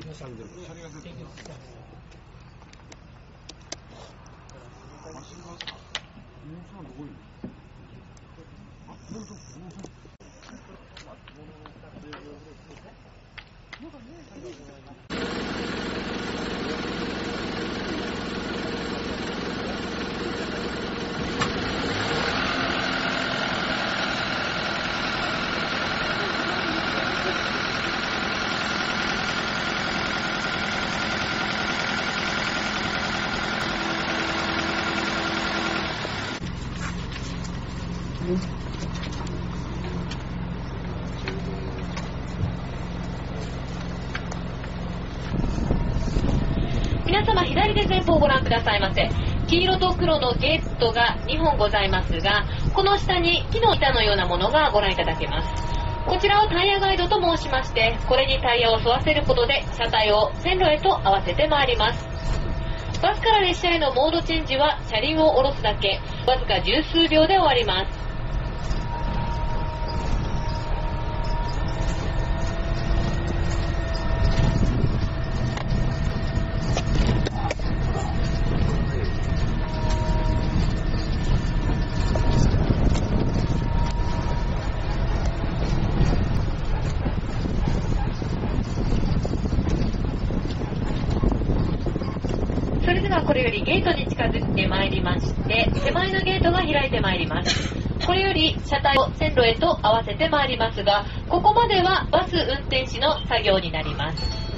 他这个是电信号码好的。好的。好的。好様左で前方をご覧くださいませ。黄色と黒のゲートが2本ございますがこの下に木の板のようなものがご覧いただけます。こちらをタイヤガイドと申しましてこれにタイヤを沿わせることで車体を線路へと合わせてまいります。バスから列車へのモードチェンジは車輪を下ろすだけ。わずか十数秒で終わりますそれではこれよりゲートに近づいてまいりまして手前のゲートが開いてまいります。これより車体を線路へと合わせてまいりますがここまではバス運転士の作業になります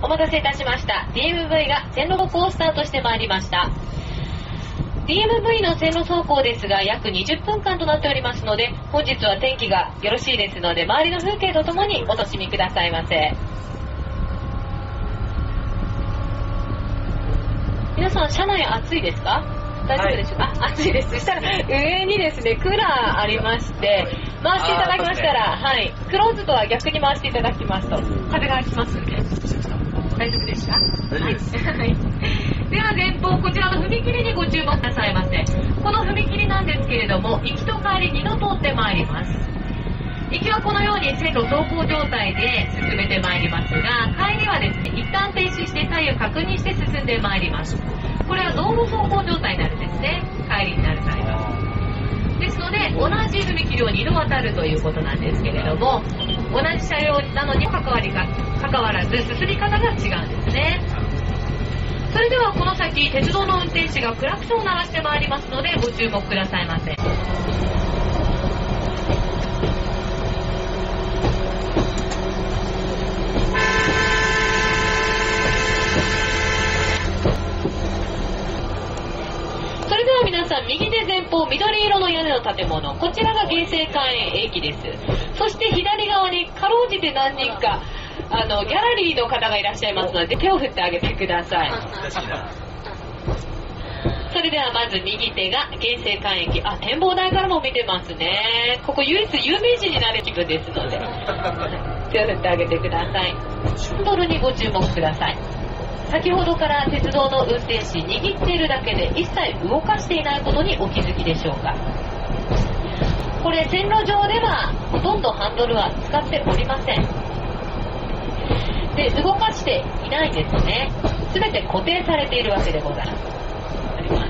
お待たせいたしました。DMV が線路走行をスタートしてまいりました。DMV の線路走行ですが約20分間となっておりますので本日は天気がよろしいですので周りの風景とともにお楽しみくださいませ。皆さん車内暑いですか？大丈夫でしょうか、あ、暑いです。そしたら、上にですね、クーラーありまして、回していただきましたら、はい、クローズドは逆に回していただきますと、風が来ますんで。大丈夫ですか？大丈夫ですはい。では前方、こちらの踏切にご注目くださいませ。この踏切なんですけれども、行きと帰り2度通ってまいります。行きはこのように線路走行状態で進めてまいりますが、帰りはですね、一旦停止して左右確認して進んでまいります。これは道路走行状態になるんですね。帰りになる際は。ですので、同じ踏切を2度渡るということなんですけれども、同じ車両なのにも関わりか関わらず進み方が違うんですね。それではこの先、鉄道の運転士がクラクションを鳴らしてまいりますので、ご注目くださいませ。それでは皆さん、右手前方、緑色の屋根の建物、こちらが京成関営駅です。そして左側にかろうじて何人か、あの、ギャラリーの方がいらっしゃいますので、手を振ってあげてください。それではまず右手が京成関駅。あ、展望台からも見てますね。ここ唯一有名人になる気分ですので、手を振ってあげてください。シンボルにご注目ください。先ほどから鉄道の運転士握っているだけで一切動かしていないことにお気づきでしょうかこれ線路上ではほとんどハンドルは使っておりませんで動かしていないですね。全て固定されているわけでございますあります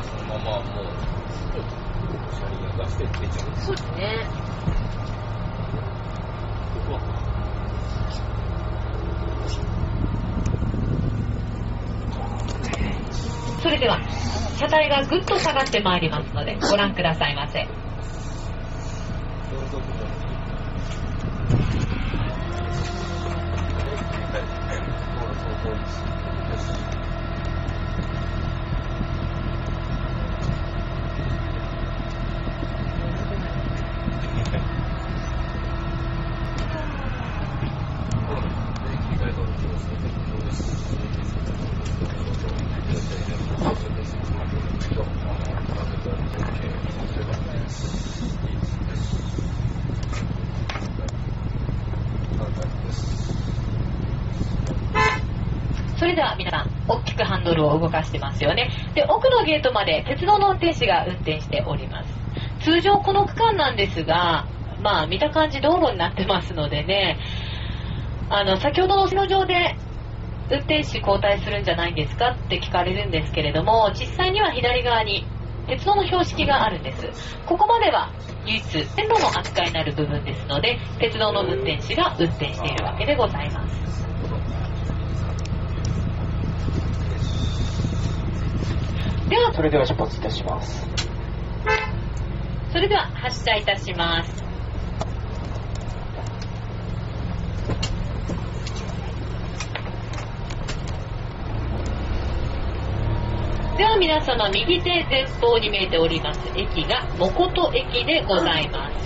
そのままもう、車輪を出して出ちゃう。そうですねそれでは車体がぐっと下がってまいりますのでご覧くださいませそれでは皆さん大きくハンドルを動かしてますよね。で奥のゲートまで鉄道の運転士が運転しております。通常この区間なんですがまあ見た感じ道路になってますのでねあの先ほどの線路上で運転士交代するんじゃないんですかって聞かれるんですけれども実際には左側に鉄道の標識があるんです。ここまでは唯一線路の扱いになる部分ですので鉄道の運転士が運転しているわけでございます。ではそれでは出発いたします。それでは発車いたしますでは皆様右手前方に見えております駅が元駅でございます